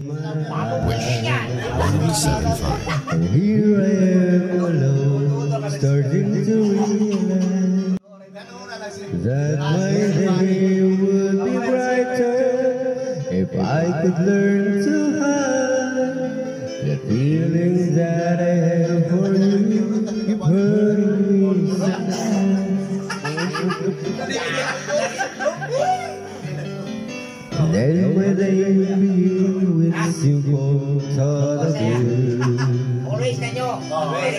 Wish 1075. And here I am alone, starting to realize that my day would be brighter if I could learn to hide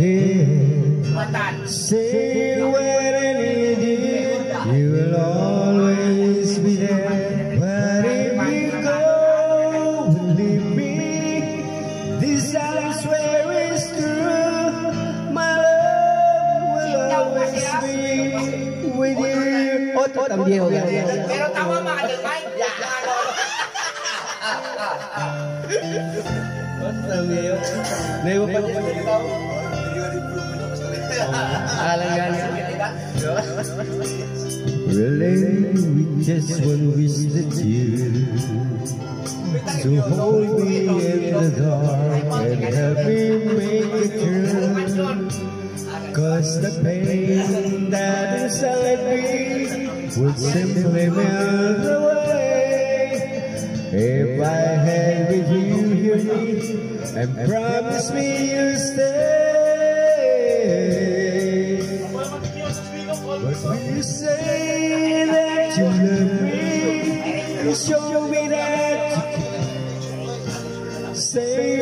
Matan. Say when I need you, will always be there. But if you go, believe me, this I swear is true. My love will always be with you. Otro también, Pero tama mga kalmay. Ano? Otro también. May iba pa Really, we just want wish that you to hold me in the dark and help me make it through. Cause the pain that inside me would simply melt away if I had with you here and promise me you'll stay. Say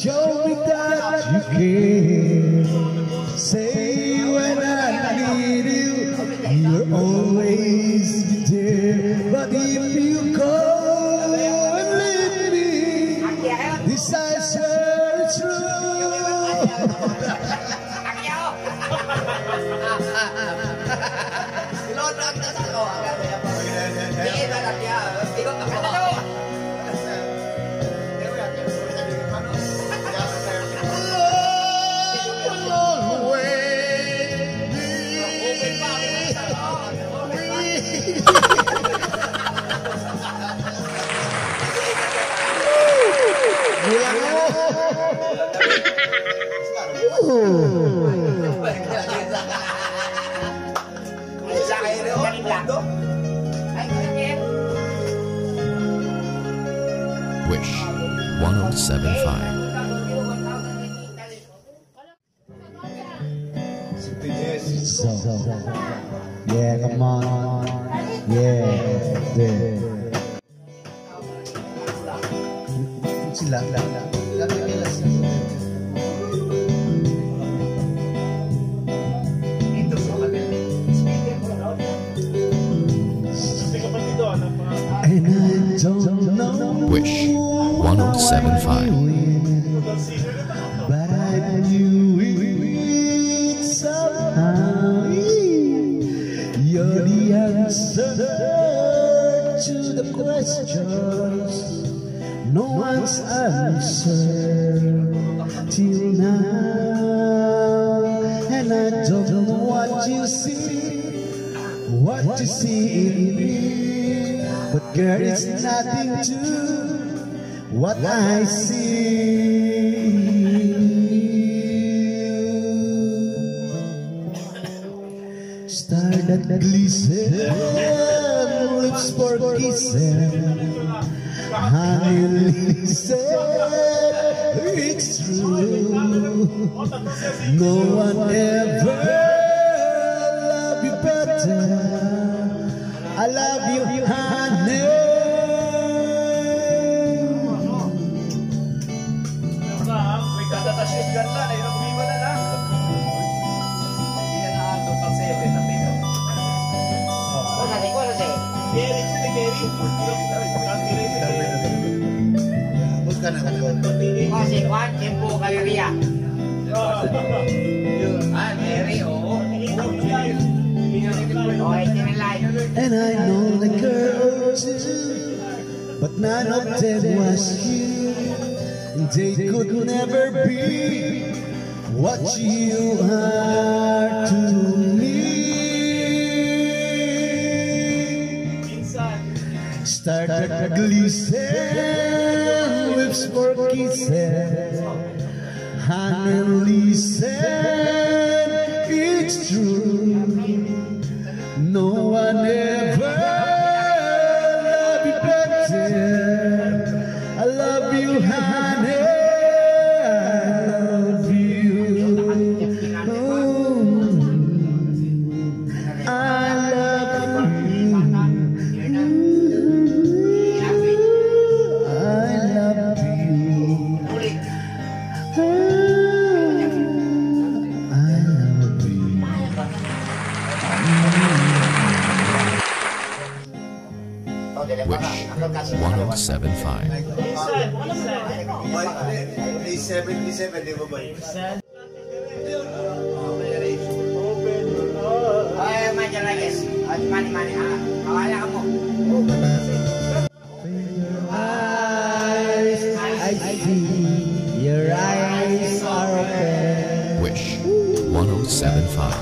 show me that you care. Say when I need you, you'll always there. But if you 1075. So, yeah, come on. Yeah, yeah. to the questions no one's answered till now. And I don't know what you see, what you see in me. But girl, it's nothing to what I see. Start that glistened. Pues porque said, I said it's true. No one ever loved you better. I love you, honey. And I know the girls But none of them was you They could never be What you are to me. Started glisten with for kisses And listen, it's true. No 77, di ba ba I see your eyes are open. Wish 1075.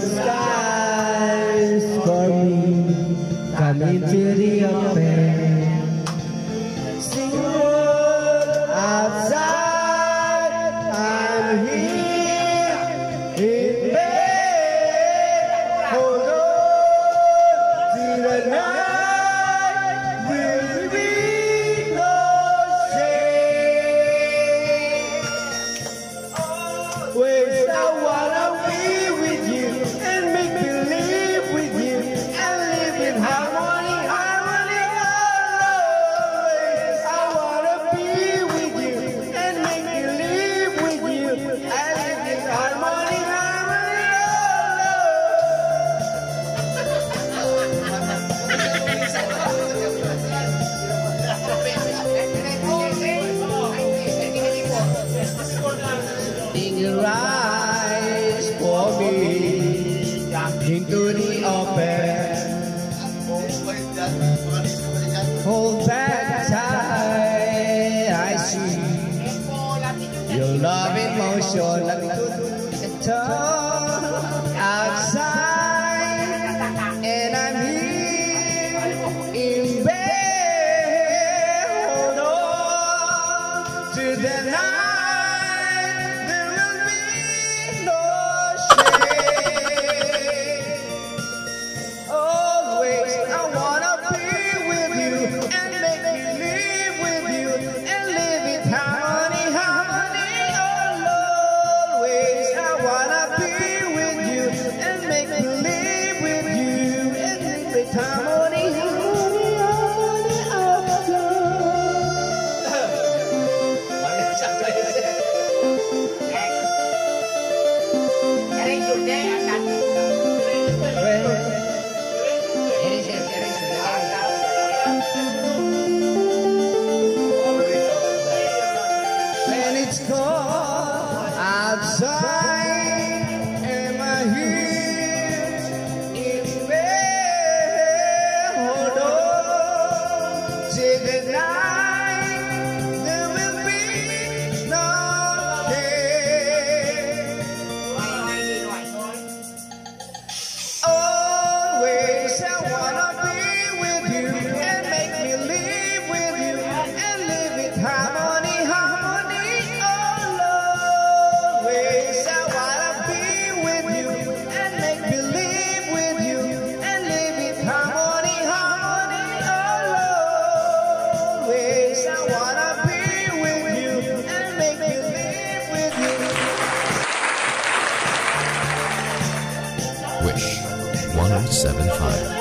Skies for me come into the open. Será? sure nothing good 1075.